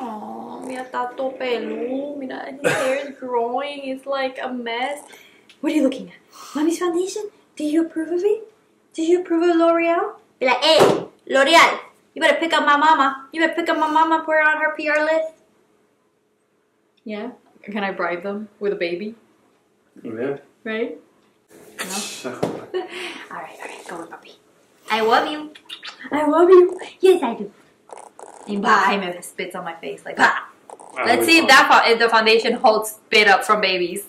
Oh, mira, está todo peludo. Mira, his hair is growing. It's like a mess. What are you looking at? Mommy's foundation? Do you approve of it? Do you approve of L'Oreal? Be like, hey, L'Oreal, you better pick up my mama. You better pick up my mama, put her on her PR list. Yeah? Can I bribe them with a baby? Yeah. Right? No? alright, alright, go on, puppy. I love you. I love you. Yes, I do. And bye. Maybe spits on my face like that. Let's see if that fo- if the foundation holds spit up from babies.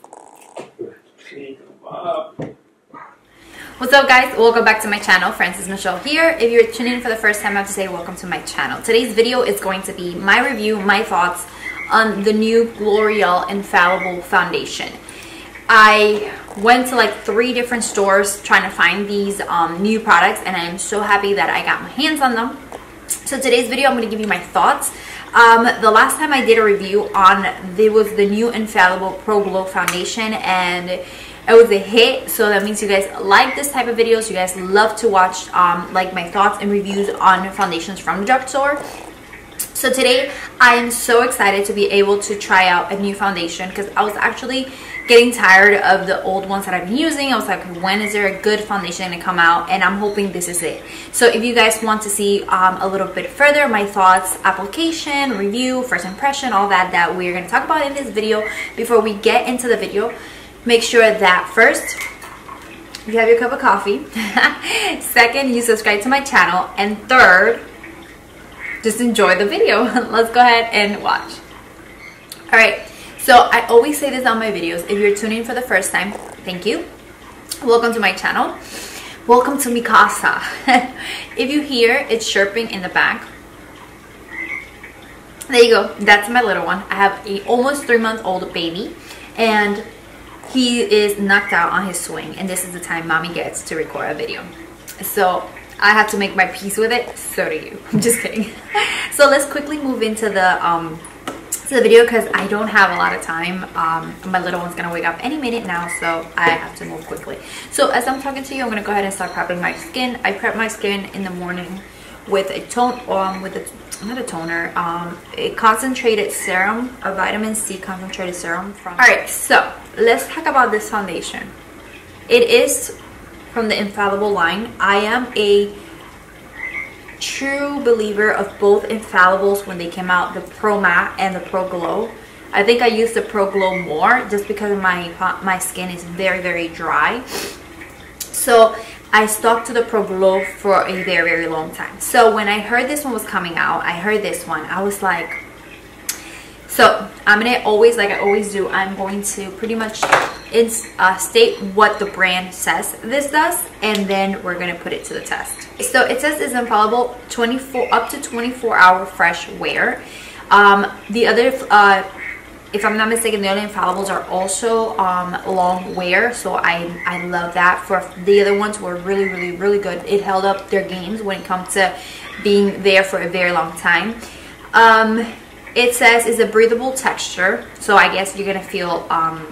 What's up guys? Welcome back to my channel. Francess Michelle here. If you're tuning in for the first time, I have to say welcome to my channel. Today's video is going to be my review, my thoughts on the new L'Oreal Infallible Foundation. I went to like three different stores trying to find these um, new products and I'm so happy that I got my hands on them. So today's video, I'm going to give you my thoughts. Um, the last time I did a review on, there was the new Infallible Pro Glow Foundation and it was a hit. So that means you guys like this type of videos. You guys love to watch um, like my thoughts and reviews on foundations from the drugstore. So today I am so excited to be able to try out a new foundation because I was actually getting tired of the old ones that I've been using. I was like, when is there a good foundation to come out? And I'm hoping this is it. So if you guys want to see um, a little bit further, my thoughts, application, review, first impression, all that that we're going to talk about in this video before we get into the video, make sure that first you have your cup of coffee. Second, you subscribe to my channel. And third, just enjoy the video. Let's go ahead and watch. All right, so I always say this on my videos. If you're tuning in for the first time, thank you. Welcome to my channel. Welcome to mi casa. if you hear it's chirping in the back, there you go. That's my little one. I have a almost three month old baby and he is knocked out on his swing and this is the time mommy gets to record a video. So I have to make my peace with it. So do you. I'm just kidding. So let's quickly move into the um, to the video because I don't have a lot of time. Um, my little one's gonna wake up any minute now, so I have to move quickly. So as I'm talking to you, I'm gonna go ahead and start prepping my skin. I prep my skin in the morning with a tone, um, with a not a toner, um, a concentrated serum, a vitamin C concentrated serum. From all right, so let's talk about this foundation. It is from the Infallible line. I am a true believer of both Infallibles when they came out, the Pro Matte and the Pro Glow. I think I use the Pro Glow more just because my my skin is very very dry. So I stuck to the Pro Glow for a very very long time. So when I heard this one was coming out, I heard this one. I was like, so I'm gonna always, like I always do, I'm going to pretty much uh, state what the brand says this does, and then we're gonna put it to the test. So it says it's infallible 24 up to 24 hour fresh wear. Um, the other, uh, if I'm not mistaken, the other infallibles are also um, long wear, so I I love that. For the other ones were really really really good. It held up their games when it comes to being there for a very long time. Um, it says it's a breathable texture, so I guess you're gonna feel um,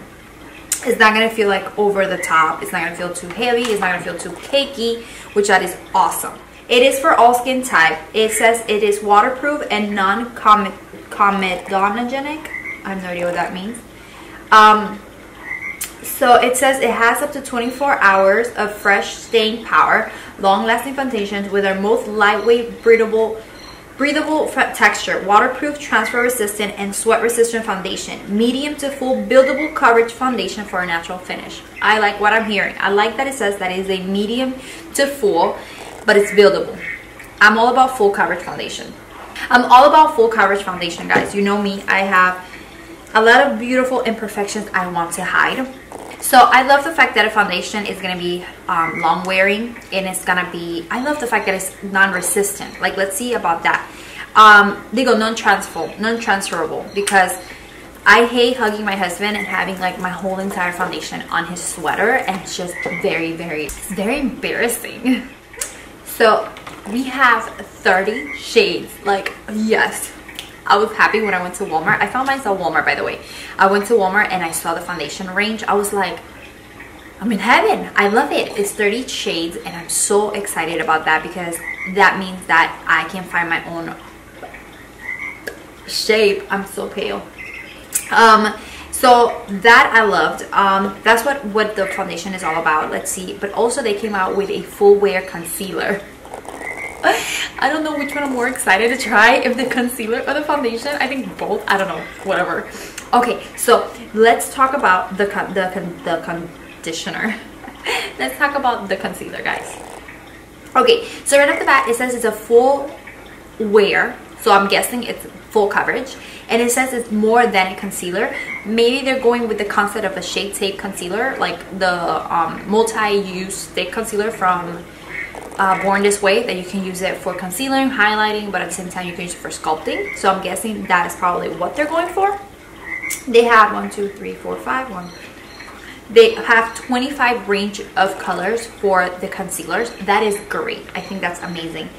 it's not gonna feel like over the top. It's not gonna feel too heavy. It's not gonna feel too cakey, which that is awesome. It is for all skin type. It says it is waterproof and non-comedogenic. I have no idea what that means. Um, so it says it has up to 24 hours of fresh staying power, long-lasting foundations with our most lightweight, breathable, breathable texture, waterproof, transfer resistant, and sweat resistant foundation. Medium to full buildable coverage foundation for a natural finish. I like what I'm hearing. I like that it says that it is a medium to full, but it's buildable. I'm all about full coverage foundation. I'm all about full coverage foundation, guys. You know me. I have a lot of beautiful imperfections I want to hide. So I love the fact that a foundation is going to be um, long wearing and it's going to be, I love the fact that it's non-resistant. Like let's see about that. Um, they go non-transferable, non-transferable because I hate hugging my husband and having like my whole entire foundation on his sweater and it's just very, very, very embarrassing. So we have 30 shades, like yes, I was happy when I went to Walmart. I found myself Walmart, by the way. I went to Walmart and I saw the foundation range. I was like, I'm in heaven. I love it. It's 30 shades and I'm so excited about that because that means that I can find my own shape. I'm so pale. Um, so that I loved. Um, that's what, what the foundation is all about. Let's see. But also they came out with a full wear concealer. I don't know which one I'm more excited to try, if the concealer or the foundation. I think both. I don't know. Whatever. Okay, so let's talk about the con the con the conditioner. let's talk about the concealer, guys. Okay, so right off the bat, it says it's a full wear. So I'm guessing it's full coverage and it says it's more than a concealer maybe they're going with the concept of a Shape Tape concealer like the um, multi-use stick concealer from uh, Born This Way that you can use it for concealing, highlighting, but at the same time you can use it for sculpting. So I'm guessing that is probably what they're going for. They have one, two, three, four, five, one. They have 25 range of colors for the concealers. That is great. I think that's amazing.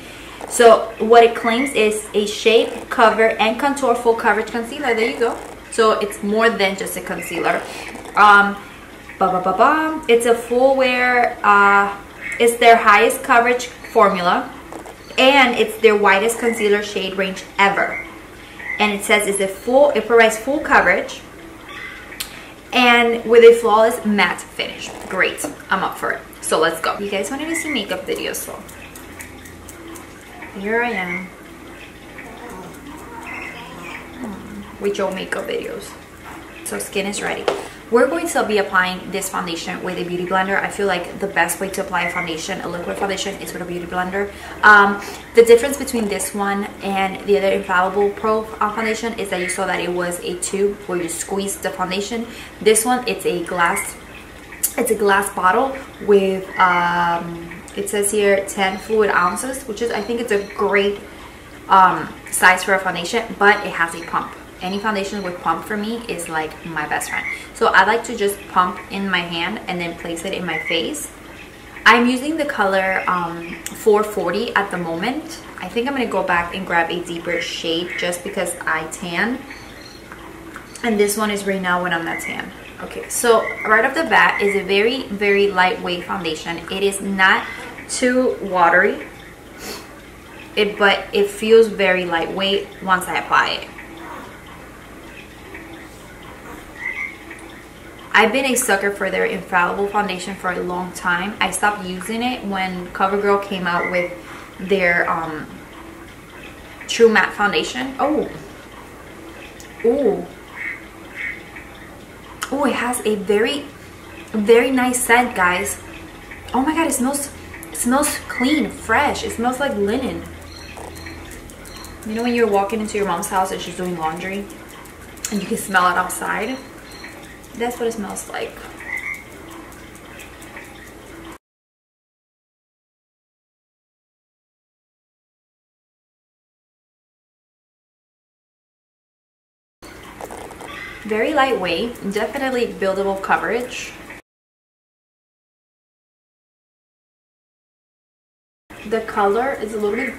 So what it claims is a shape, cover, and contour full coverage concealer. There you go. So it's more than just a concealer. Um, ba -ba -ba -ba. It's a full wear, uh, it's their highest coverage formula, and it's their widest concealer shade range ever. And it says it's a full, it provides full coverage, and with a flawless matte finish. Great, I'm up for it. So let's go. You guys wanted to see makeup videos, so here I am with your makeup videos. So skin is ready. We're going to be applying this foundation with a beauty blender. I feel like the best way to apply a foundation, a liquid foundation, is with a beauty blender. Um, the difference between this one and the other Infallible Pro foundation is that you saw that it was a tube where you squeeze the foundation. This one, it's a glass, it's a glass bottle with um, it says here 10 fluid ounces which is i think it's a great um, size for a foundation but it has a pump any foundation with pump for me is like my best friend. So i like to just pump in my hand and then place it in my face. I'm using the color um, 440 at the moment. I think i'm gonna go back and grab a deeper shade just because i tan. And this one is right now when i'm not tan. Okay so right off the bat is a very very lightweight foundation. It is not too watery it but it feels very lightweight once I apply it I've been a sucker for their infallible foundation for a long time I stopped using it when CoverGirl came out with their um, true matte foundation oh oh oh it has a very very nice scent guys oh my god it smells, it smells clean, fresh. It smells like linen. You know when you're walking into your mom's house and she's doing laundry and you can smell it outside? That's what it smells like. Very lightweight, definitely buildable coverage. the color is a little bit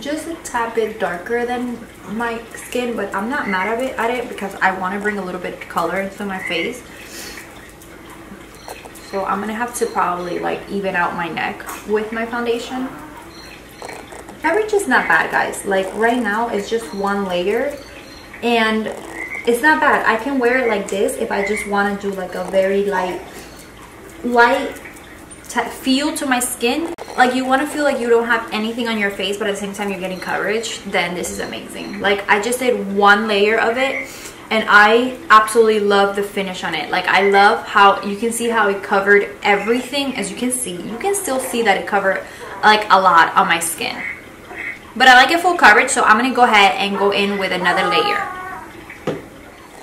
just a tad bit darker than my skin but I'm not mad at it, at it because I want to bring a little bit of color into my face. So I'm gonna have to probably like even out my neck with my foundation. Coverage is not bad guys. Like right now it's just one layer and it's not bad. I can wear it like this if I just want to do like a very light light feel to my skin like you want to feel like you don't have anything on your face but at the same time you're getting coverage then this is amazing. Like I just did one layer of it and I absolutely love the finish on it. Like I love how you can see how it covered everything. As you can see you can still see that it covered like a lot on my skin. But I like it full coverage so I'm gonna go ahead and go in with another layer.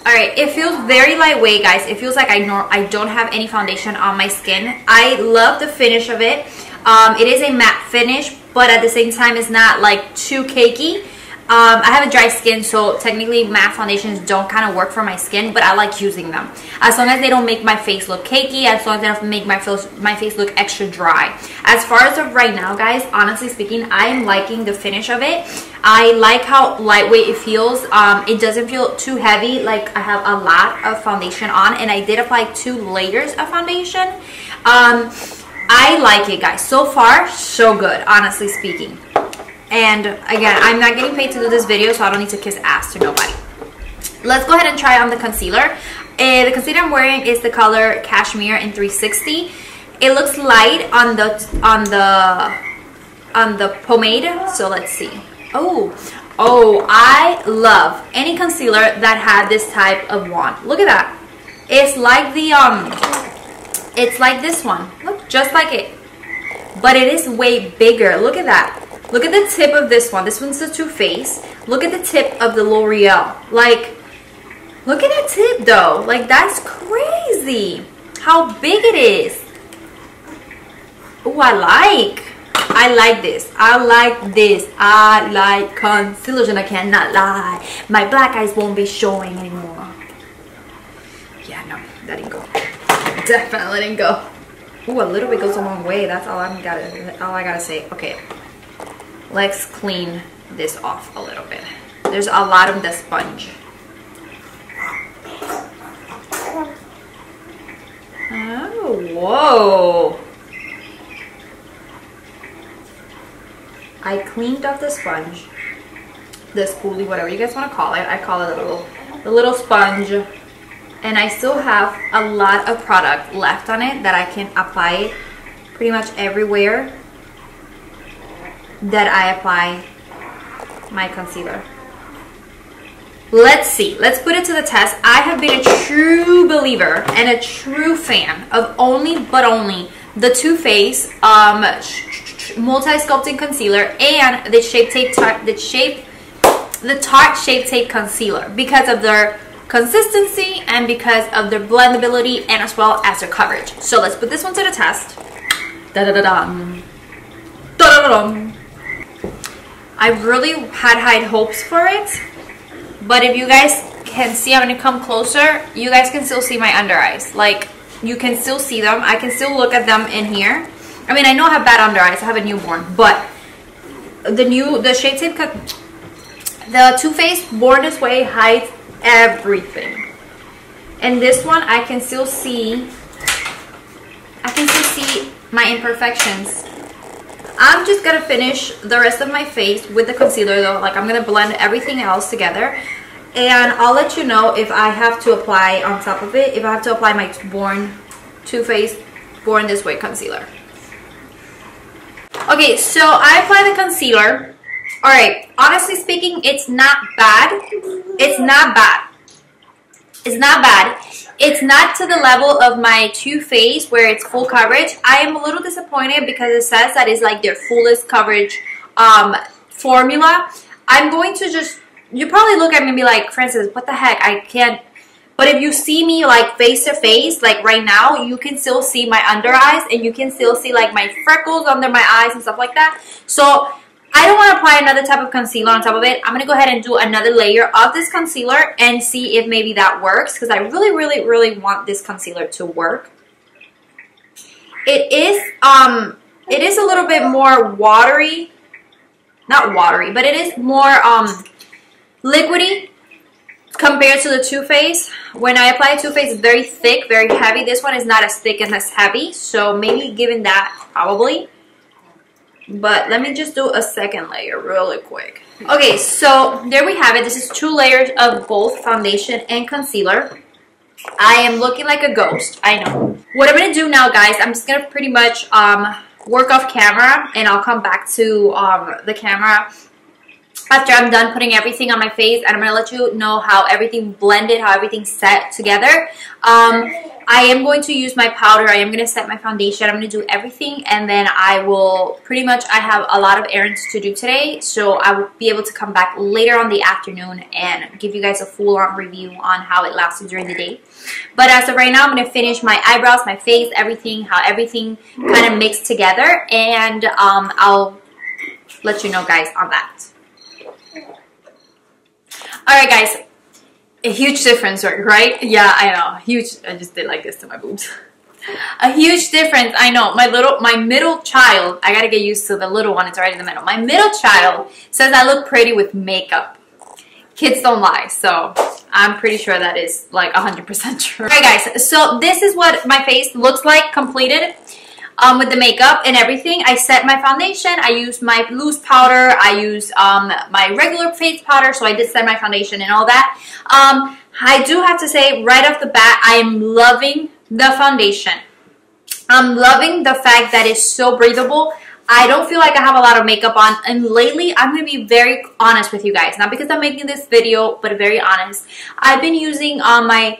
All right it feels very lightweight guys. It feels like I, I don't have any foundation on my skin. I love the finish of it um, it is a matte finish, but at the same time, it's not like too cakey. Um, I have a dry skin, so technically matte foundations don't kind of work for my skin, but I like using them. As long as they don't make my face look cakey, as long as they don't make my face, my face look extra dry. As far as of right now, guys, honestly speaking, I am liking the finish of it. I like how lightweight it feels. Um, it doesn't feel too heavy, like I have a lot of foundation on, and I did apply two layers of foundation. Um, I like it, guys. So far, so good, honestly speaking. And again, I'm not getting paid to do this video, so I don't need to kiss ass to nobody. Let's go ahead and try on the concealer. Uh, the concealer I'm wearing is the color Cashmere in 360. It looks light on the on the on the pomade. So let's see. Oh, oh, I love any concealer that had this type of wand. Look at that. It's like the um, it's like this one. Look, just like it, but it is way bigger. Look at that. Look at the tip of this one. This one's the Too Faced. Look at the tip of the L'Oreal. Like Look at that tip though. Like that's crazy. How big it is. Oh, I like. I like this. I like this. I like concealers and I cannot lie. My black eyes won't be showing anymore. Yeah, no, that didn't go. Definitely didn't go. Ooh, a little bit goes a long way. That's all I'm gotta all I gotta say. Okay. Let's clean this off a little bit. There's a lot of the sponge. Oh, whoa. I cleaned up the sponge. The spoolie, whatever you guys want to call it. I call it a little, the little sponge. And I still have a lot of product left on it that I can apply pretty much everywhere that I apply my concealer. Let's see. Let's put it to the test. I have been a true believer and a true fan of only but only the Too Faced um, multi-sculpting concealer and the Shape Tape the shape the Tarte Shape Tape concealer because of their consistency and because of their blendability and as well as their coverage. So let's put this one to the test. Da da da da. Da da da. I really had high hopes for it but if you guys can see, I'm to come closer. You guys can still see my under eyes. Like, you can still see them. I can still look at them in here. I mean, I know I have bad under eyes. I have a newborn. But the new, the Shape Tape, the Too Faced Born This Way hides everything. And this one, I can still see, I can still see my imperfections. I'm just gonna finish the rest of my face with the concealer though. Like I'm gonna blend everything else together and I'll let you know if I have to apply on top of it if I have to apply my Born Too Faced Born This Way concealer okay so I apply the concealer all right honestly speaking it's not bad it's not bad it's not bad it's not to the level of my Too Faced where it's full coverage I am a little disappointed because it says that it's like their fullest coverage um, formula I'm going to just you probably look at me and be like, Francess, what the heck? I can't. But if you see me like face to face, like right now, you can still see my under eyes and you can still see like my freckles under my eyes and stuff like that. So I don't want to apply another type of concealer on top of it. I'm going to go ahead and do another layer of this concealer and see if maybe that works because I really, really, really want this concealer to work. It is, um, it is a little bit more watery. Not watery, but it is more, um, liquidy compared to the Too Faced. When I apply Too Faced, it's very thick, very heavy. This one is not as thick and as heavy, so maybe given that, probably. But let me just do a second layer really quick. Okay, so there we have it. This is two layers of both foundation and concealer. I am looking like a ghost, I know. What I'm going to do now, guys, I'm just going to pretty much um, work off camera and I'll come back to um, the camera after I'm done putting everything on my face and I'm to let you know how everything blended, how everything set together. Um, I am going to use my powder. I am to set my foundation. I'm to do everything and then I will pretty much, I have a lot of errands to do today. So I will be able to come back later on the afternoon and give you guys a full on review on how it lasted during the day. But as of right now, I'm to finish my eyebrows, my face, everything, how everything kind of mixed together. And um, I'll let you know guys on that. All right, guys. A huge difference, right? Yeah, I know. Huge. I just did like this to my boobs. A huge difference. I know. My little, my middle child. I gotta get used to the little one. It's right in the middle. My middle child says I look pretty with makeup. Kids don't lie, so I'm pretty sure that is like 100% true. Alright guys, so this is what my face looks like completed. Um, with the makeup and everything. I set my foundation. I used my loose powder. I used um, my regular face powder. So I did set my foundation and all that. Um, I do have to say right off the bat, I am loving the foundation. I'm loving the fact that it's so breathable. I don't feel like I have a lot of makeup on and lately I'm going to be very honest with you guys. Not because I'm making this video, but very honest. I've been using um, my,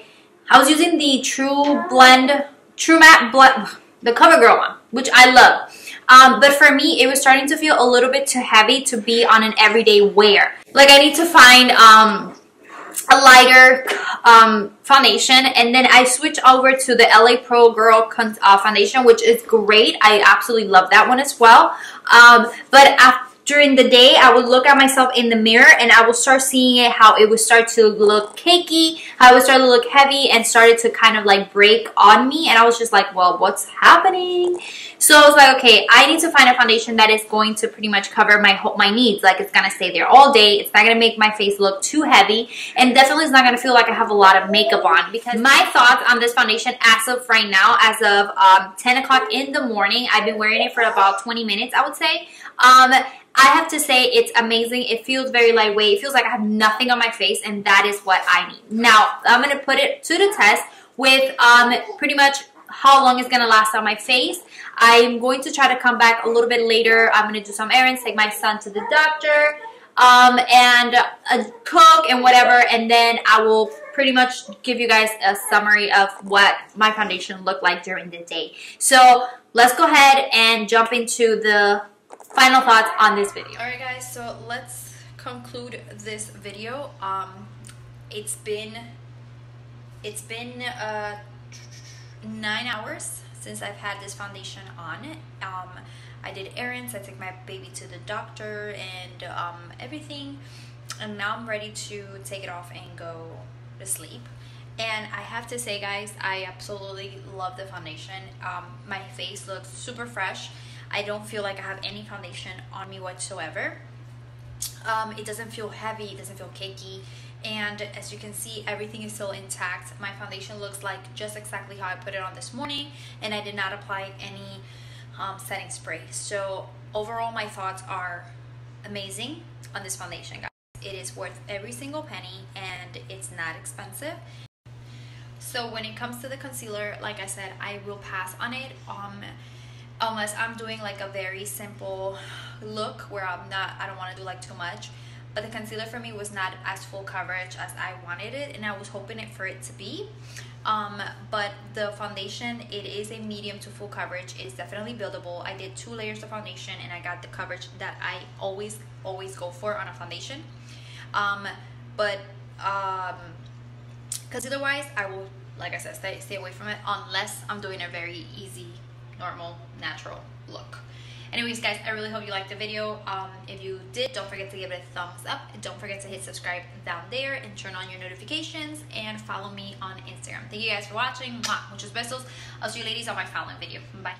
I was using the True Blend, True Matte Blend, the CoverGirl one, which I love. Um, but for me, it was starting to feel a little bit too heavy to be on an everyday wear. Like I need to find um, a lighter um, foundation and then I switch over to the LA Pro Girl uh, foundation which is great. I absolutely love that one as well. Um, but after during the day, I would look at myself in the mirror and I would start seeing it how it would start to look cakey, how it would start to look heavy and started to kind of like break on me. And I was just like, well, what's happening? So I was like, okay, I need to find a foundation that is going to pretty much cover my my needs. Like it's going to stay there all day. It's not going to make my face look too heavy. And definitely is not going to feel like I have a lot of makeup on. Because my thoughts on this foundation as of right now, as of um, 10 o'clock in the morning, I've been wearing it for about 20 minutes, I would say. Um, I have to say it's amazing. It feels very lightweight. It feels like I have nothing on my face and that is what I need. Now, I'm going to put it to the test with um, pretty much how long it's to last on my face. I'm going to try to come back a little bit later. I'm to do some errands, take my son to the doctor, um, and uh, cook and whatever. And then I will pretty much give you guys a summary of what my foundation looked like during the day. So let's go ahead and jump into the final thoughts on this video. Alright guys, so let's conclude this video. Um, it's been it's been uh, nine hours since I've had this foundation on. Um, I did errands, I took my baby to the doctor and um, everything. And now I'm ready to take it off and go to sleep. And I have to say guys, I absolutely love the foundation. Um, my face looks super fresh. I don't feel like I have any foundation on me whatsoever. Um, it doesn't feel heavy, it doesn't feel cakey. And as you can see, everything is still intact. My foundation looks like just exactly how I put it on this morning. And I did not apply any um, setting spray. So overall, my thoughts are amazing on this foundation, guys. It is worth every single penny and it's not expensive. So when it comes to the concealer, like I said, I will pass on it. Um, unless I'm doing like a very simple look where I'm not I don't want to do like too much. But the concealer for me was not as full coverage as I wanted it and I was hoping it for it to be. Um, but the foundation it is a medium to full coverage. It's definitely buildable. I did two layers of foundation and I got the coverage that I always always go for on a foundation. Um, but um, concealer wise I will like I said stay, stay away from it unless I'm doing a very easy normal, natural look. Anyways, guys, I really hope you liked the video. Um, if you did, don't forget to give it a thumbs up. Don't forget to hit subscribe down there and turn on your notifications and follow me on Instagram. Thank you guys for watching. Mwah. Muchos besos. I'll see you ladies on my following video. Bye.